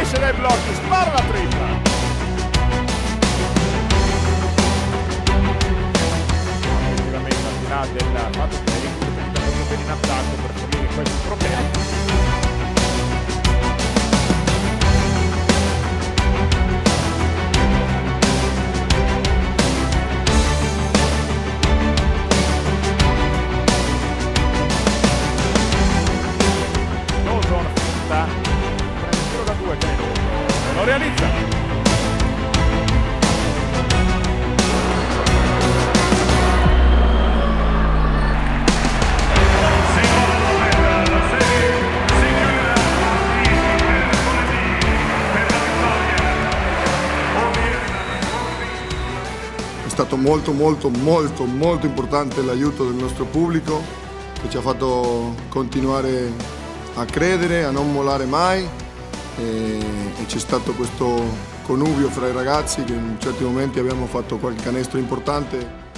esce dai blocchi, spara la tripla. Effettivamente al di là del fatto che hai molto bene in attacco per fornire questi problemi. Lawson lo realizza. È stato molto molto molto molto importante l'aiuto del nostro pubblico che ci ha fatto continuare a credere, a non mollare mai e c'è stato questo connubio fra i ragazzi che in certi momenti abbiamo fatto qualche canestro importante